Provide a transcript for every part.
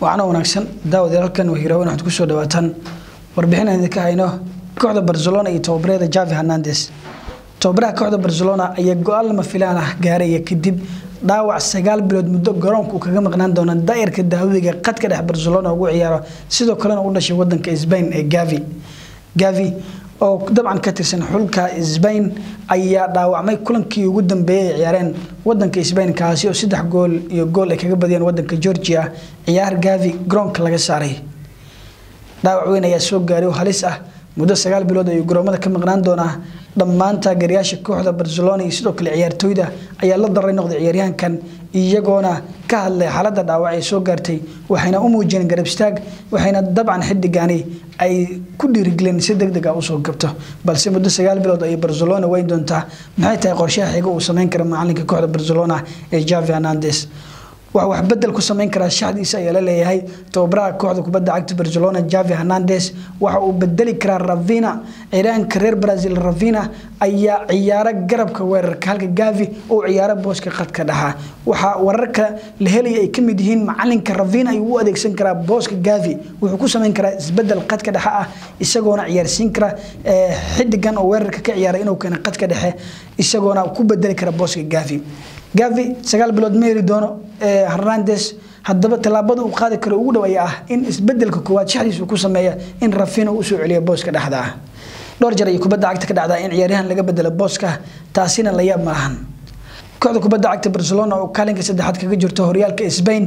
waana wanaagsan. Daawada halkan wahiraawen waxaad ku soo dhawaataan warbixin aan idinka hayno kooxda barcelona iyo tababareeda javi hernandes tababaraha kooxda barcelona ayaa go'aan lama filaan ah gaaraya kadib dhaawac sagaal bilood muddo garoonka uu kaga maqnaan doona daa'irka daawiga qadka dhex barcelona ugu ciyaaro sidoo kalena u dhashay wadanka sbain ee gavi gavi oo dabcan ka tirsan xulka sbain ayaa dhaawacmay kulankii ugu dambeeyay ay ciyaareen wadanka sbain kaasi oo saddex gool iyo gool ay kaga badiyeen wadanka georgia. Ciyaar gavi garoonka laga saaray. Dhaawac weyn ayaa soo gaaray oo halis ah. Muddo sagaal bilood ayuu garoomada ka maqnaan doonaa. Dhammaan taageerayaasha kooxda barcelona iyo sidoo kale ciyaartooyda ayaa la daray noqday ciyaaryahankan iyagoona ka hadlay xaaladda dhaawac ee soo gaartay waxayna u muujiyeen garab istaag waxayna dabcan xidigani ay ku dhiirigelin si deg deg a u soo gabto. Balse muddo sagaal bilood ayay barcelona weyn doontaa. Maxay tahay qorshaha xiga uu sameyn kara macalinka kooxda barcelona ee javi hernandes wax wax bedel ku sameyn karaa shaxdiisa ayaa la leeyahay. Tababaraha kooxda kubadda cagta barcelona javi hernandes waxa uu bedeli karaa ravina ciiraanka reer brazil ravina ayaa ciyaaro garabka weerarka halka gavi uu ciyaaro booska qadka dhaxa. Waxaa wararka la helaya ay ka mid yihiin macalinka ravina ayuu u adeegsan karaa booska gavi wuxuu ku sameyn karaa isbeddel qadka dhexe ah isagoona ciyaarsiin kara xidigan oo weerarka ka ciyaara inuu keena qadka dhexe isagoona ku bedeli kara booska gavi gavi sagaal bilood ma heli doono hernandes haddaba tallaabada uu qaadi karo ugu dhow ayaa ah in isbeddelka koowaad shaxdiisa uu ku sameeya in rafina uu u soo celiyo booska dhexda. Ah dhowr jar ayay kubadda cagta ka dhacdaa in ciyaaryahan laga bedelo booska taasina la yaab ma ahan kooxda kubadda cagta barcelona oo kaalinka saddexaad kaga jirto horyaalka sbain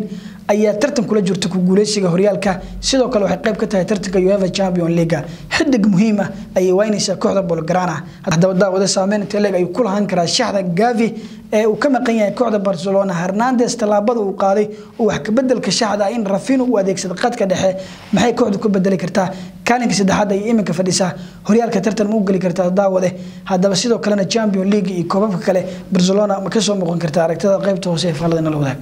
ayaa tartan kula jirta ku guuleysiga horyaalka. Sidoo kale waxay qayb ka tahay tartanka uefa champion leaga xidig muhiim ah ayay waynaysaa kooxda bolgrana haddaba daawada saameyn teleg ayuu ku lahaan karaa shaxda gavi ee uu ka maqan yahay kooxda barcelona. Hernandes tallaabada uu qaaday oo wax kabedelka shaxda in rafino u adeegsada qadka dhexe. Maxay kooxdu ku bedeli kartaa? Kaalinka saddexaad ayay iminka fadhisaa. Horyaalka tartan ma u geli kartaa daawade haddaba sidoo kalena champion league iyo koobabka kale barcelona ma ka soo muuqan kartaa aragtada qaybta hoose ee faaladana la wadaag